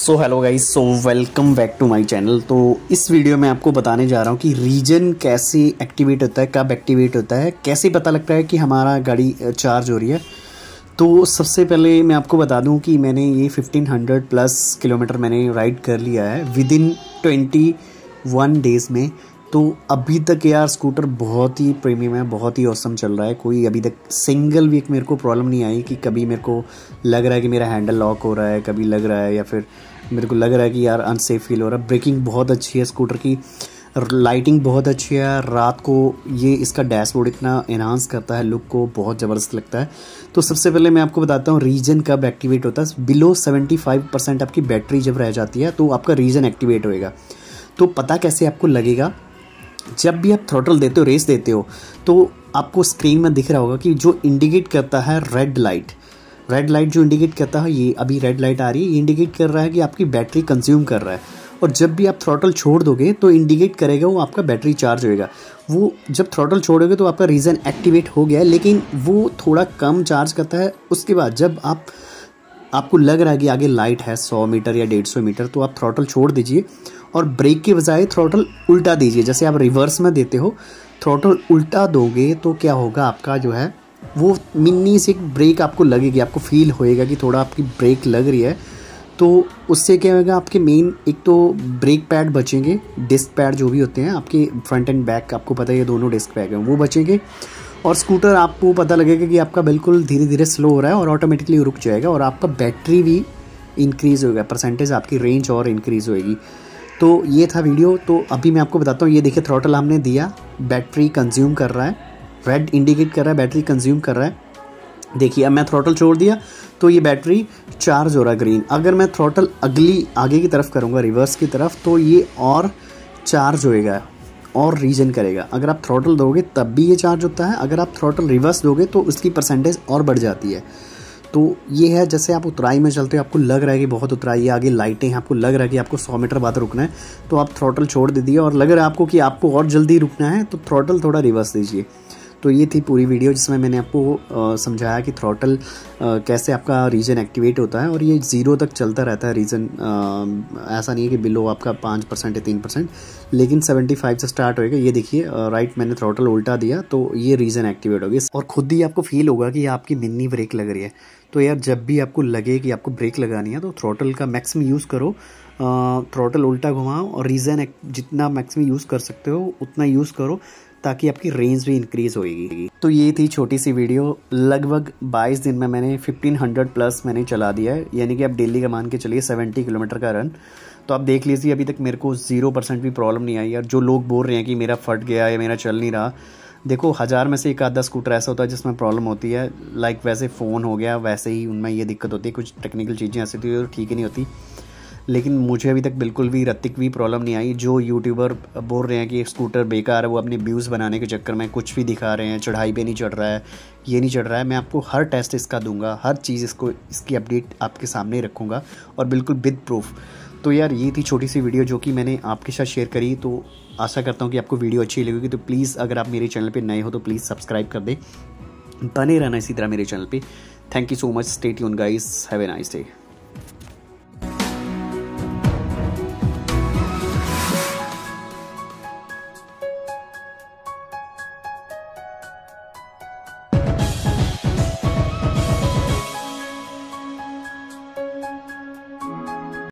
So hello guys so welcome back to my channel तो इस video में आपको बताने जा रहा हूँ कि रीजन कैसे एक्टिवेट होता है, कब एक्टिवेट होता है, कैसे पता लगता है कि हमारा गाड़ी चार्ज हो रही है। तो सबसे पहले मैं आपको बता दूँ कि मैंने ये 1500 प्लस किलोमीटर मैंने राइड कर लिया है विद इन ट्वेंटी डेज़ में। तो अभी तक यार स्कूटर बहुत ही प्रीमियम है, बहुत ही औसम चल रहा है। कोई अभी तक सिंगल वीक मेरे को प्रॉब्लम नहीं आई कि कभी मेरे को लग रहा है कि मेरा हैंडल लॉक हो रहा है, कभी लग रहा है या फिर मेरे को लग रहा है कि यार अनसेफ फील हो रहा है। ब्रेकिंग बहुत अच्छी है स्कूटर की। लाइटिंग बहुत अच्छी है। रात को ये इसका डैशबोर्ड इतना इन्हांस करता है लुक को बहुत ज़बरदस्त लगता है। तो सबसे पहले मैं आपको बताता हूँ रीजन कब एक्टिवेट होता है। बिलो 75 परसेंट आपकी बैटरी जब रह जाती है तो आपका रीजन एक्टिवेट होएगा। तो पता कैसे आपको लगेगा? जब भी आप थ्रोटल देते हो रेस देते हो तो आपको स्क्रीन में दिख रहा होगा कि जो इंडिकेट करता है रेड लाइट रेड लाइट जो इंडिकेट करता है, ये अभी रेड लाइट आ रही है, ये इंडिकेट कर रहा है कि आपकी बैटरी कंज्यूम कर रहा है। और जब भी आप थ्रोटल छोड़ दोगे तो इंडिकेट करेगा वो आपका बैटरी चार्ज होएगा। वो जब थ्रोटल छोड़ोगे तो आपका रीज़न एक्टिवेट हो गया है, लेकिन वो थोड़ा कम चार्ज करता है। उसके बाद जब आप, आपको लग रहा है कि आगे लाइट है सौ मीटर या डेढ़ सौ मीटर तो आप थ्रोटल छोड़ दीजिए। और ब्रेक के बजाय थ्रोटल उल्टा दीजिए। जैसे आप रिवर्स में देते हो थ्रोटल उल्टा दोगे तो क्या होगा, आपका जो है वो मिनी से एक ब्रेक आपको लगेगी, आपको फील होएगा कि थोड़ा आपकी ब्रेक लग रही है। तो उससे क्या होगा आपके मेन एक तो ब्रेक पैड बचेंगे डिस्क पैड जो भी होते हैं, आपके फ्रंट एंड बैक आपको पता है ये दोनों डिस्क पैड हैं, वो बचेंगे। और स्कूटर आपको पता लगेगा कि आपका बिल्कुल धीरे धीरे स्लो हो रहा है और ऑटोमेटिकली रुक जाएगा और आपका बैटरी भी इंक्रीज़ होगा परसेंटेज आपकी रेंज और इंक्रीज़ होएगी। तो ये था वीडियो तो अभी मैं आपको बताता हूँ, ये देखिए थ्रोटल हमने दिया बैटरी कंज्यूम कर रहा है। रेड इंडिकेट कर रहा है बैटरी कंज्यूम कर रहा है। देखिए, अब मैं थ्रोटल छोड़ दिया तो ये बैटरी चार्ज हो रहा है ग्रीन अगर मैं थ्रोटल अगली, आगे की तरफ़ करूँगा रिवर्स की तरफ़ तो ये और चार्ज होएगा, और रीजन करेगा। अगर आप थ्रोटल दोगे, तब भी ये चार्ज होता है। अगर आप थ्रोटल रिवर्स दोगे तो उसकी परसेंटेज और बढ़ जाती है। तो ये है, जैसे आप उतराई में चलते हो, आपको लग रहा है कि बहुत उतराई है, आगे लाइटें हैं, आपको लग रहा है कि आपको 100 मीटर बाद रुकना है तो आप थ्रोटल छोड़ दीजिए और लग रहा है आपको कि आपको और जल्दी रुकना है तो थ्रोटल थोड़ा रिवर्स दीजिए। तो ये थी पूरी वीडियो जिसमें मैंने आपको समझाया कि थ्रोटल कैसे आपका रीजन एक्टिवेट होता है और ये ज़ीरो तक चलता रहता है रीजन ऐसा नहीं है कि बिलो आपका पाँच परसेंट या तीन परसेंट लेकिन सेवेंटी फाइव से स्टार्ट होएगा। ये देखिए राइट मैंने थ्रोटल उल्टा दिया तो ये रीजन एक्टिवेट हो गया और खुद ही आपको फील होगा कि आपकी मिनी ब्रेक लग रही है। तो यार, जब भी आपको लगे कि आपको ब्रेक लगानी है तो थ्रोटल का मैक्सिमम यूज़ करो। थ्रोटल उल्टा घुमाओ और रीज़न जितना मैक्सिमम यूज़ कर सकते हो, उतना यूज़ करो। ताकि आपकी रेंज भी इंक्रीज़ होगी तो ये थी छोटी सी वीडियो लगभग 22 दिन में मैंने 1500 प्लस मैंने चला दिया है। यानी कि आप डेली का मान के चलिए 70 किलोमीटर का रन तो आप देख लीजिए, अभी तक मेरे को ज़ीरो परसेंट भी प्रॉब्लम नहीं आई। यार जो लोग बोल रहे हैं कि मेरा फट गया या मेरा चल नहीं रहा, देखो, हज़ार में से एक आधा स्कूटर ऐसा होता है जिसमें प्रॉब्लम होती है। लाइक वैसे फ़ोन हो गया, वैसे ही उनमें ये दिक्कत होती है। कुछ टेक्निकल चीज़ें ऐसी थी ठीक ही नहीं होती। लेकिन मुझे अभी तक बिल्कुल भी रत्तिक भी प्रॉब्लम नहीं आई। जो यूट्यूबर बोल रहे हैं कि स्कूटर बेकार है, वो अपने व्यूज़ बनाने के चक्कर में कुछ भी दिखा रहे हैं, चढ़ाई पे नहीं चढ़ रहा है, ये नहीं चढ़ रहा है। मैं आपको हर टेस्ट इसका दूँगा, हर चीज़ इसको, इसकी अपडेट आपके सामने रखूँगा और बिल्कुल विद प्रूफ तो यार, ये थी छोटी सी वीडियो जो कि मैंने आपके साथ शेयर करी। तो आशा करता हूँ कि आपको वीडियो अच्छी लगेगी। तो प्लीज़ अगर आप मेरे चैनल पर नए हो तो प्लीज़ सब्सक्राइब कर दें। बने रहना इसी तरह मेरे चैनल पर thank you so much stay यून guys have a nice day